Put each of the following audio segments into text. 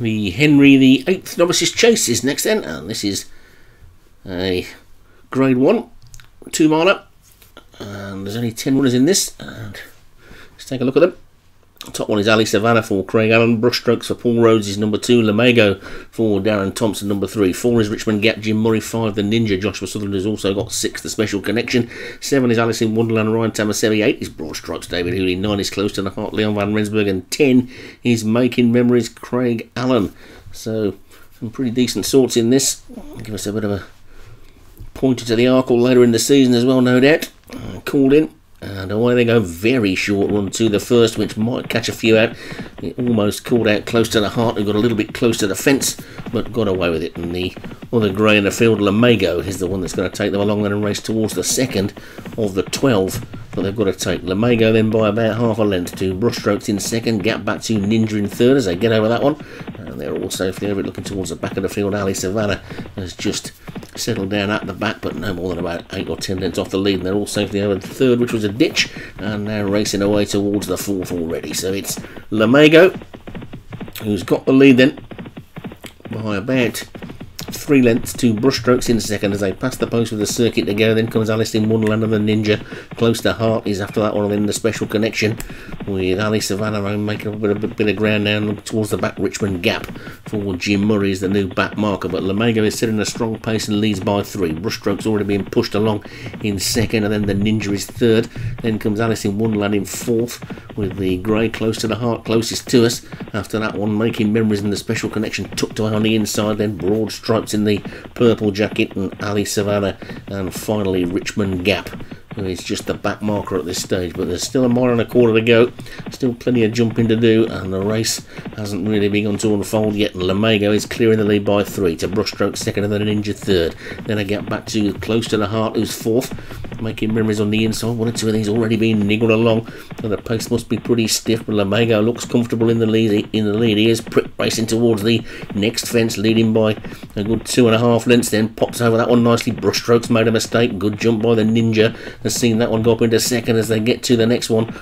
The Henry the Eighth Novices Chase is next then, and this is a Grade One, two miler, and there's only ten runners in this. And let's take a look at them. Top one is Ali Savannah for Craig Allen. Brushstrokes for Paul Rhodes is number two. Lamago for Darren Thompson, number three. Four is Richmond Gap. Jim Murray. Five, the Ninja. Joshua Sutherland has also got six, the Special Connection. Seven is Alice in Wonderland. Ryan Tamasebi. Eight is Broad Strokes. David Hooley. Nine is Close to the Heart. Leon Van Rensburg. And ten is Making Memories. Craig Allen. So some pretty decent sorts in this. Give us a bit of a pointer to the Arkle later in the season as well, no doubt. Called in. Uh, and away they go, very short run to the first, which might catch a few out. It almost called out close to the heart and got a little bit close to the fence, but got away with it. And the other grey in the field, Lamago, is the one that's going to take them along and race towards the second of the 12 that they've got to take. Lamago then by about half a length to Brushstrokes in second, gap back to Ninja in third as they get over that one. And they're over it, looking towards the back of the field. Ali Savannah has just settled down at the back, but no more than about eight or ten lengths off the lead. And they're all safely over the third, which was a ditch, and now racing away towards the fourth already. So it's Lamago who's got the lead then by about three lengths to brushstrokes in second as they pass the post with the circuit to go. Then comes Alice in Wonderland and the Ninja. Close to Heart is after that one, and then the special connection with Ali Savannah making a bit, bit of ground now towards the back Richmond Gap for Jim Murray is the new back marker. But Lamago is setting a strong pace and leads by three. Brushstrokes already being pushed along in second, and then the Ninja is third. Then comes Alice in Wonderland in fourth with the grey close to the heart, closest to us. After that one, making memories in the special connection tucked away on the inside, then broad stripes in the purple jacket, and Ali Savannah, and finally Richmond Gap it's just the back marker at this stage, but there's still a mile and a quarter to go. Still plenty of jumping to do, and the race hasn't really begun to unfold yet. And Lamago is clearing the lead by three to Brushstroke second, and then an Ninja third. Then I get back to close to the heart, who's fourth, making memories on the inside. One or two of these already being niggled along, and the pace must be pretty stiff. But Lamago looks comfortable in the lead. In the lead, he is racing towards the next fence, leading by a good two and a half lengths. Then pops over that one nicely. Brushstrokes made a mistake. Good jump by the Ninja has seen that one go up into second as they get to the next one.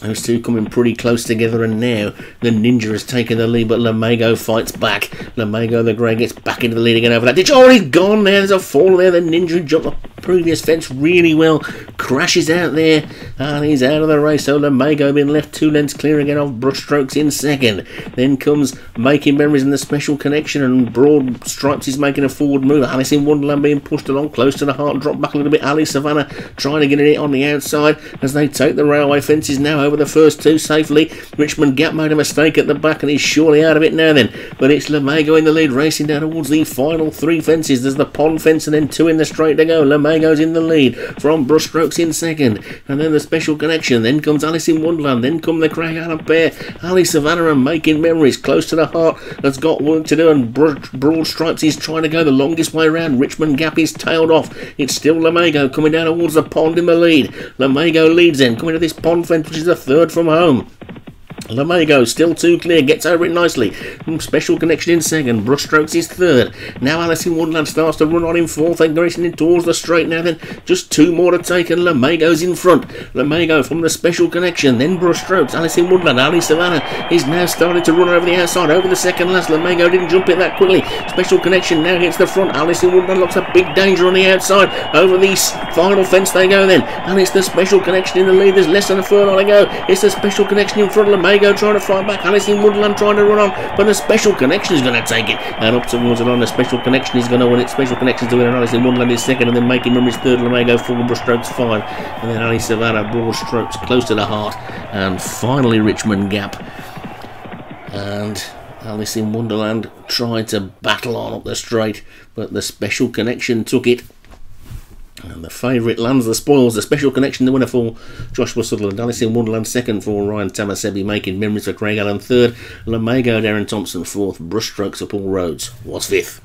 Those two coming pretty close together, and now the Ninja has taken the lead, but Lamago fights back. Lamago, the grey, gets back into the lead again over that ditch. Oh, he's gone there. There's a fall there. The Ninja jumped previous fence really well. Crashes out there, and he's out of the race. So Lamago been left two lengths clear again of Brushstrokes in second. Then comes Making Memories in the special connection, and Broad Stripes is making a forward move. Alice in Wonderland being pushed along close to the heart, drop back a little bit. Ali Savannah trying to get in it on the outside as they take the railway fences now over the first two safely. Richmond Gap made a mistake at the back and he's surely out of it now then. But it's Lamago in the lead, racing down towards the final three fences. There's the pond fence and then two in the straight to go. Lamago's in the lead from Brushstrokes in second. And then the special connection. Then comes Alice in Wonderland. Then come the Craig Allen pair. Ali Savannah and Making Memories close to the heart. That's got work to do. And Broad Stripes is trying to go the longest way around. Richmond Gap is tailed off. It's still Lamago coming down towards the pond in the lead. Lamago leads in, coming to this pond fence, which is the third from home. Lamago still too clear, gets over it nicely. Mm, special connection in second, Brushstrokes is third. Now Alice in starts to run on in fourth, and racing in towards the straight now then. Just two more to take, and Lamego's in front. Lamego from the special connection, then Brushstrokes. Alice in Wonderland, Ali Savannah is now starting to run over the outside, over the second last. Lamego didn't jump it that quickly. Special connection now hits the front. Alice in Wonderland looks a big danger on the outside. Over the final fence they go then, and it's the special connection in the lead. There's less than a furlong to go. It's the special connection in front. Lamago trying to fight back. Alice in Wonderland trying to run on, but the special connection is going to take it. And up towards it on the special connection is going to win it. Special connection to win, and Alice in Wonderland is second, and then making memories third. Lamago four, Brushstrokes five, and then Ali Savannah broad strokes close to the heart, and finally Richmond Gap. And Alice in Wonderland tried to battle on up the straight, but the special connection took it. And the favourite lands the spoils, the special connection, the winner for Joshua Sutherland. Alice in Wonderland second for Ryan Tamasebi, making memories for Craig Allen third. Lamago, Darren Thompson fourth. Brushstrokes of Paul Rhodes was fifth.